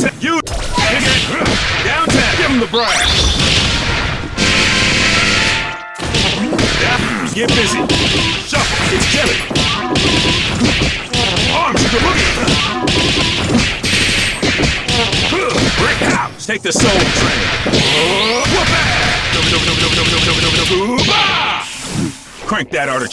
Downtown. You. Kick it. Downtown. Give him the brass. Yeah. Get busy. Shuffle. It's Kelly. Arms to the boogie. Break out. Take the soul train. Whoop Crank that artichoke.